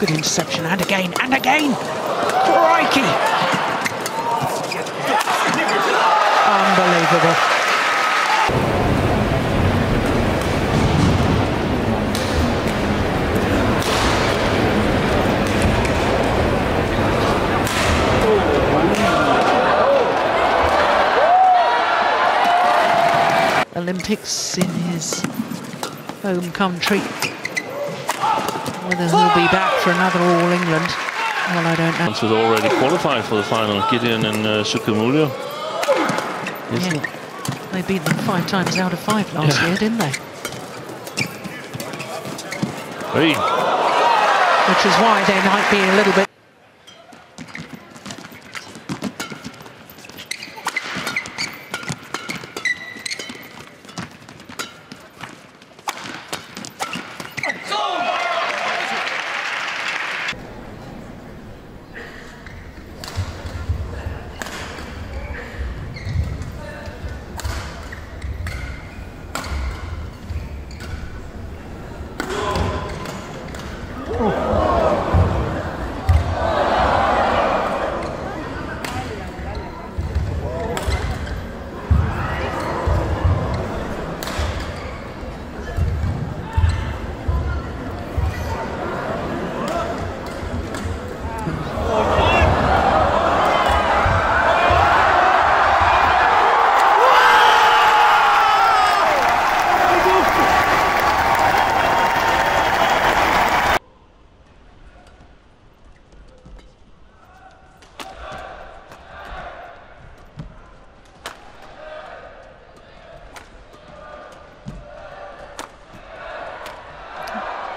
Good interception, and again, and again! Crikey! Unbelievable. Olympics in his home country. Whether he'll be back for another All England, well, I don't know. Was already qualified for the final, Gideon and uh, Sukamuljo. Yeah. They beat them five times out of five last Yeah. year, didn't they? Hey, Which is why they might be a little bit.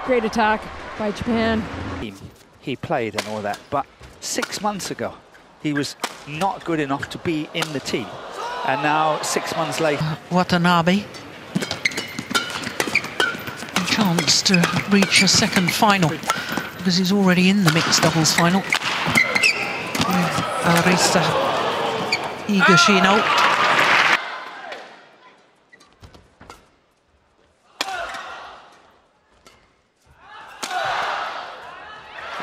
Great attack by Japan. team he played and all that. But six months ago, he was not good enough to be in the team. And now, six months later, uh, Watanabe. A chance to reach a second final because he's already in the mixed doubles final. With Arisa Higashino.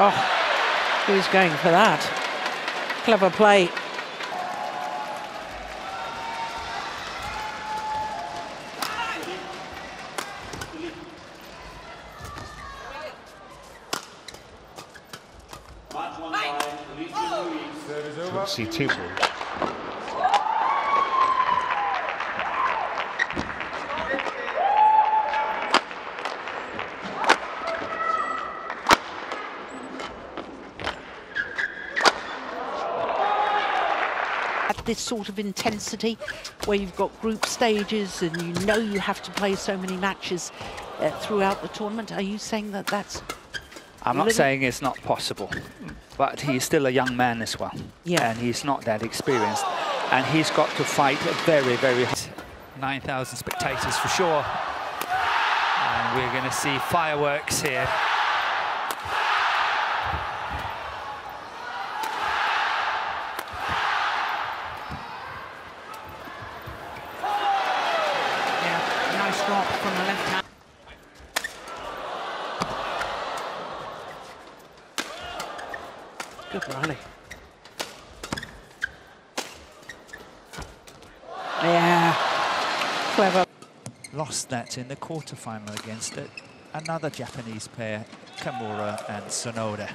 Oh, who's going for that? Clever play. see two. At this sort of intensity where you've got group stages and you know you have to play so many matches uh, throughout the tournament. Are you saying that that's I'm not saying it's not possible, but he's still a young man as well. Yeah. And he's not that experienced. And he's got to fight a very, very hard. 9,000 spectators for sure. And we're going to see fireworks here. yeah, nice drop from the left hand? Good rally. Yeah, clever. lost that in the quarterfinal against it. Another Japanese pair, Kamura and Sonoda.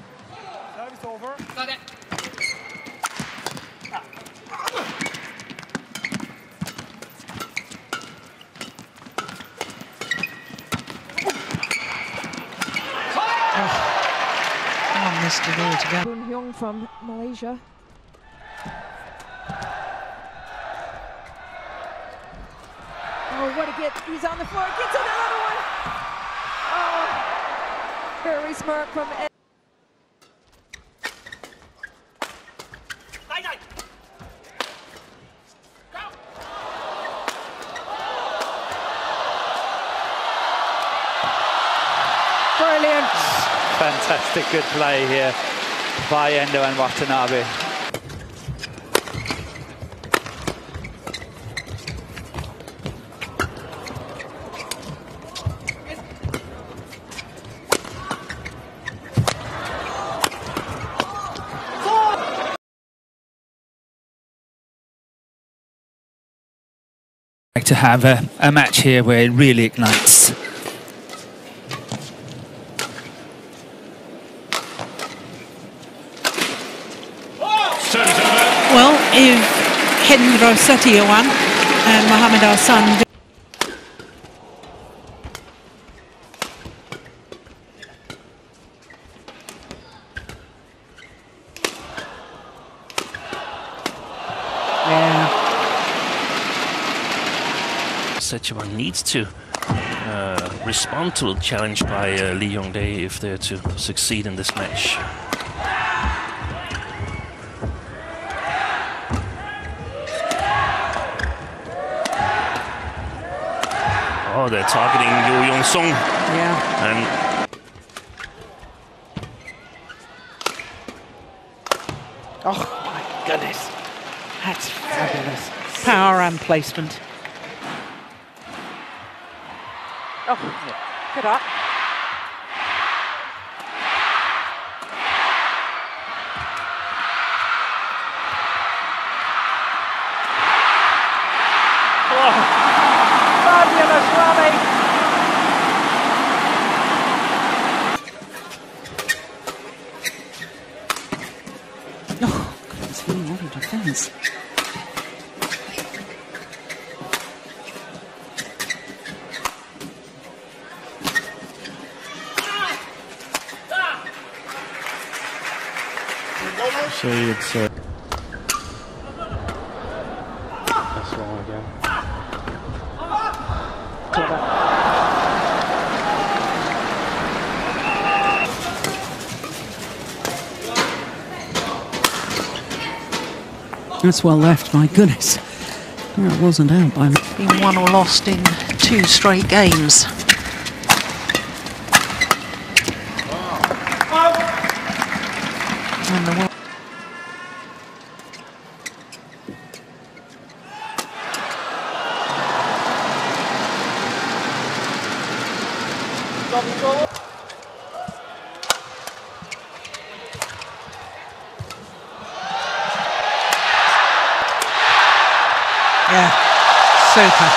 Oh, missed it altogether. Boon Heong from Malaysia. Oh, what a get. He's on the floor. Gets another one. Oh, very smart from fantastic good play here by Endo and Watanabe. to have a, a match here where it really ignites if Hendro Setiawan and Mohamed Ahsan Yeah. Setiawan needs to uh, respond to a challenge by uh, Lee Yong-dae if they're to succeed in this match. Oh, they're targeting Yoo Yeon-seong Yeah. and Oh my goodness. That's fabulous. Power and placement. Oh, good up. Fabulous rally. Oh, goodness me, what a defence. So it's. Uh, that's wrong again. That's well left, my goodness. No, it wasn't out by me. Been won or lost in two straight games. And the wo- Yeah, super.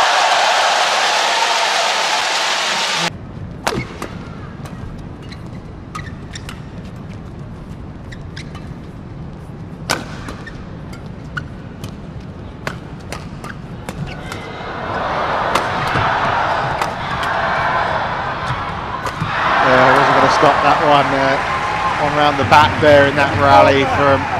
Yeah, I wasn't going to stop that one. Uh, on round the back there in that rally from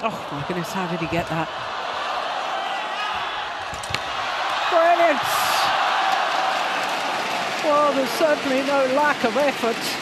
Oh my goodness, how did he get that? Brilliant! Well, there's certainly no lack of effort.